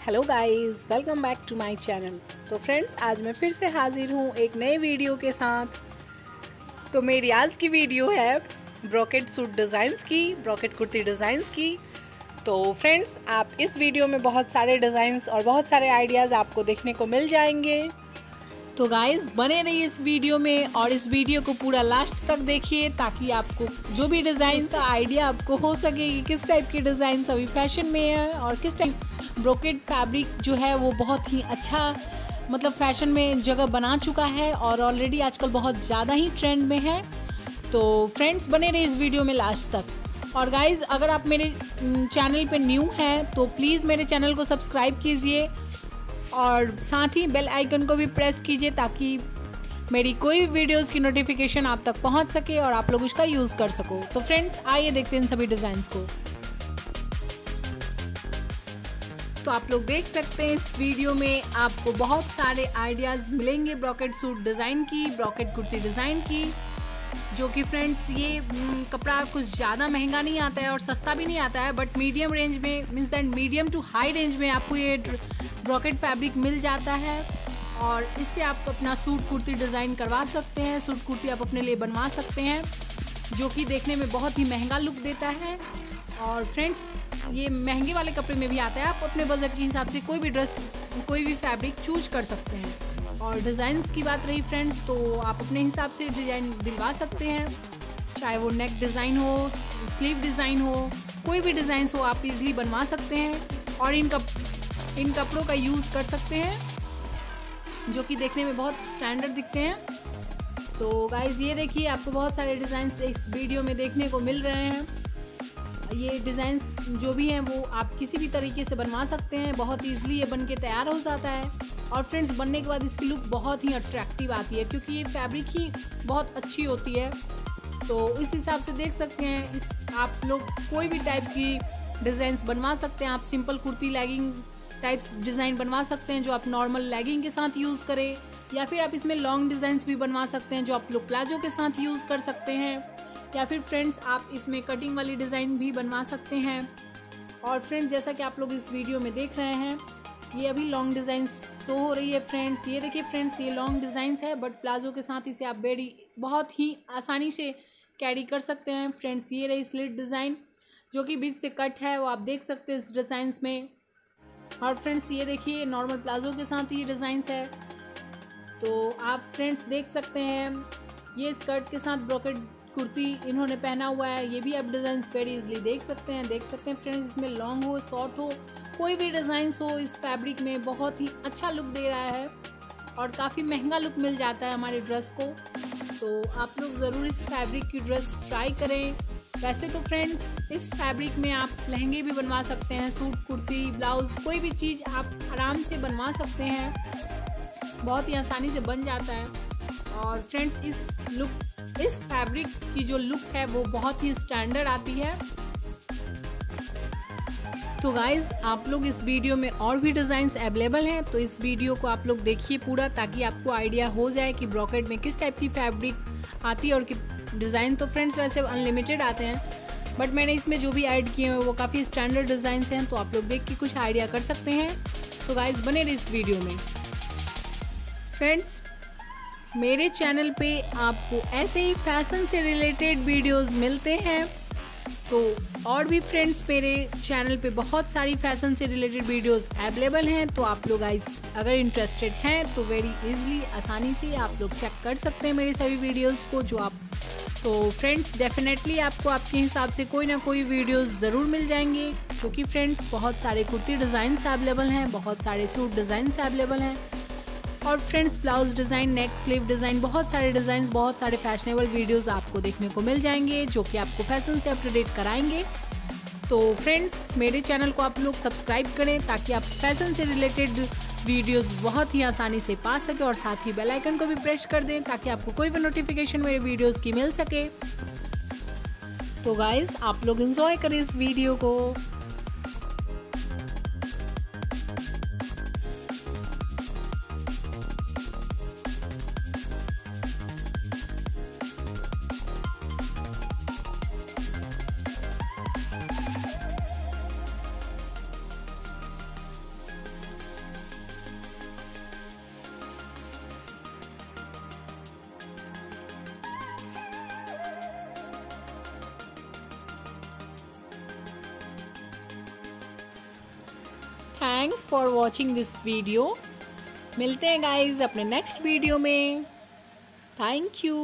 Hello guys welcome back to my channel तो friends आज मैं फिर से हाजिर हूँ एक नए वीडियो के साथ। तो मेरी आज की वीडियो है ब्रॉकेट सूट डिज़ाइंस की ब्रॉकेट कुर्ती डिज़ाइंस की। तो फ्रेंड्स आप इस वीडियो में बहुत सारे डिज़ाइंस और बहुत सारे आइडियाज़ आपको देखने को मिल जाएँगे। तो गाइस बने रहिए इस वीडियो में और इस वीडियो को पूरा लास्ट तक देखिए ताकि आपको जो भी डिज़ाइन का आइडिया आपको हो सके कि किस टाइप के डिज़ाइन अभी फ़ैशन में है और किस टाइप ब्रोकेड फैब्रिक जो है वो बहुत ही अच्छा मतलब फ़ैशन में जगह बना चुका है और ऑलरेडी आजकल बहुत ज़्यादा ही ट्रेंड में है। तो फ्रेंड्स बने रहे इस वीडियो में लास्ट तक। और गाइज़ अगर आप मेरे चैनल पे न्यू हैं तो प्लीज़ मेरे चैनल को सब्सक्राइब कीजिए। और साथ ही बेल आइकन को भी प्रेस कीजिए ताकि मेरी कोई भी वीडियोस की नोटिफिकेशन आप तक पहुँच सके और आप लोग उसका यूज़ कर सको। तो फ्रेंड्स आइए देखते हैं इन सभी डिज़ाइंस को। तो आप लोग देख सकते हैं इस वीडियो में आपको बहुत सारे आइडियाज़ मिलेंगे ब्रॉकेट सूट डिज़ाइन की ब्रॉकेट कुर्ती डिज़ाइन की। जो कि फ्रेंड्स ये कपड़ा कुछ ज़्यादा महँगा नहीं आता है और सस्ता भी नहीं आता है बट मीडियम रेंज में means that medium to high range में आपको ये ब्रॉकेट फैब्रिक मिल जाता है। और इससे आप अपना सूट कुर्ती डिज़ाइन करवा सकते हैं, सूट कुर्ती आप अपने लिए बनवा सकते हैं, जो कि देखने में बहुत ही महँगा लुक देता है। और फ्रेंड्स ये महँगे वाले कपड़े में भी आता है, आप अपने बजट के हिसाब से कोई भी ड्रेस कोई भी फैब्रिक चूज़ कर सकते हैं। और डिज़ाइंस की बात रही फ्रेंड्स तो आप अपने हिसाब से डिज़ाइन दिलवा सकते हैं। चाहे वो नेक डिज़ाइन हो, स्लीव डिज़ाइन हो, कोई भी डिज़ाइन हो, आप इजीली बनवा सकते हैं और इन कप, इन कपड़ों का यूज़ कर सकते हैं, जो कि देखने में बहुत स्टैंडर्ड दिखते हैं। तो गाइज़ ये देखिए, आपको बहुत सारे डिज़ाइन इस वीडियो में देखने को मिल रहे हैं। ये डिज़ाइंस जो भी हैं वो आप किसी भी तरीके से बनवा सकते हैं, बहुत ईजिली ये बन के तैयार हो जाता है। और फ्रेंड्स बनने के बाद इसकी लुक बहुत ही अट्रैक्टिव आती है, क्योंकि ये फैब्रिक ही बहुत अच्छी होती है। तो इस हिसाब से देख सकते हैं, इस आप लोग कोई भी टाइप की डिज़ाइंस बनवा सकते हैं। आप simple kurti legging types design बनवा सकते हैं, जो आप नॉर्मल लेगिंग के साथ यूज़ करें, या फिर आप इसमें लॉन्ग डिज़ाइंस भी बनवा सकते हैं, जो आप लोग प्लाजो के साथ यूज़ कर सकते हैं। या फिर फ्रेंड्स आप इसमें कटिंग वाली डिज़ाइन भी बनवा सकते हैं। और फ्रेंड्स जैसा कि आप लोग इस वीडियो में देख रहे हैं, ये अभी लॉन्ग डिज़ाइन शो हो रही है फ्रेंड्स ये देखिए फ्रेंड्स ये लॉन्ग डिज़ाइंस है बट प्लाजो के साथ इसे आप बेडी बहुत ही आसानी से कैरी कर सकते हैं। फ्रेंड्स ये रही स्लिट डिज़ाइन जो कि बीच से कट है, वो आप देख सकते हैं इस डिज़ाइंस में। और फ्रेंड्स ये देखिए नॉर्मल प्लाजो के साथ ये डिज़ाइंस है। तो आप फ्रेंड्स देख सकते हैं, ये स्कर्ट के साथ ब्रॉकेट कुर्ती इन्होंने पहना हुआ है। ये भी आप डिज़ाइन वेरी इजली देख सकते हैं। देख सकते हैं फ्रेंड्स इसमें लॉन्ग हो शॉर्ट हो, कोई भी डिज़ाइंस हो, इस फैब्रिक में बहुत ही अच्छा लुक दे रहा है और काफ़ी महँगा लुक मिल जाता है हमारे ड्रेस को। तो आप लोग ज़रूर इस फैब्रिक की ड्रेस ट्राई करें। वैसे तो फ्रेंड्स इस फैब्रिक में आप लहंगे भी बनवा सकते हैं, सूट, कुर्ती ब्लाउज कोई भी चीज़ आप आराम से बनवा सकते हैं। बहुत ही आसानी से बन जाता है। और फ्रेंड्स इस लुक इस फैब्रिक की जो लुक है, वो बहुत ही स्टैंडर्ड आती है। तो गाइज़ आप लोग इस वीडियो में और भी डिज़ाइंस अवेलेबल हैं तो इस वीडियो को आप लोग देखिए पूरा, ताकि आपको आइडिया हो जाए कि ब्रॉकेट में किस टाइप की फैब्रिक आती है और कि डिज़ाइन तो फ्रेंड्स वैसे अनलिमिटेड आते हैं बट मैंने इसमें जो भी ऐड किए हैं, वो काफ़ी स्टैंडर्ड डिज़ाइन हैं तो आप लोग देख के कुछ आइडिया कर सकते हैं। तो गाइज़ बने रहे इस वीडियो में। फ्रेंड्स मेरे चैनल पे आपको ऐसे ही फ़ैशन से रिलेटेड वीडियोस मिलते हैं। तो और भी फ्रेंड्स मेरे चैनल पे बहुत सारी फ़ैशन से रिलेटेड वीडियोस अवेलेबल हैं तो आप लोग आई अगर इंटरेस्टेड हैं तो वेरी इजीली आसानी से आप लोग चेक कर सकते हैं मेरे सभी वीडियोस को जो आप तो फ्रेंड्स डेफिनेटली आपको आपके हिसाब से कोई ना कोई वीडियोस ज़रूर मिल जाएँगे, क्योंकि फ्रेंड्स बहुत सारे कुर्ती डिज़ाइंस अवेलेबल हैं, बहुत सारे सूट डिज़ाइंस अवेलेबल हैं। और friends blouse design neck sleeve design बहुत सारे डिज़ाइन बहुत सारे फैशनेबल वीडियोस आपको देखने को मिल जाएँगे, जो कि आपको फ़ैशन से अप टू डेट कराएँगे। तो फ्रेंड्स मेरे चैनल को आप लोग सब्सक्राइब करें ताकि आप फ़ैशन से रिलेटेड वीडियोस बहुत ही आसानी से पा सके और साथ ही बेल आइकन को भी प्रेस कर दें ताकि आपको कोई भी नोटिफिकेशन मेरे वीडियोस की मिल सके। तो गाइज़ आप लोग इंजॉय करें इस वीडियो को। Thanks for watching this video मिलते हैं गाइज़ अपने नेक्स्ट वीडियो में. Thank you